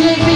Thank you.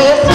Yes.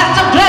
4점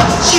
just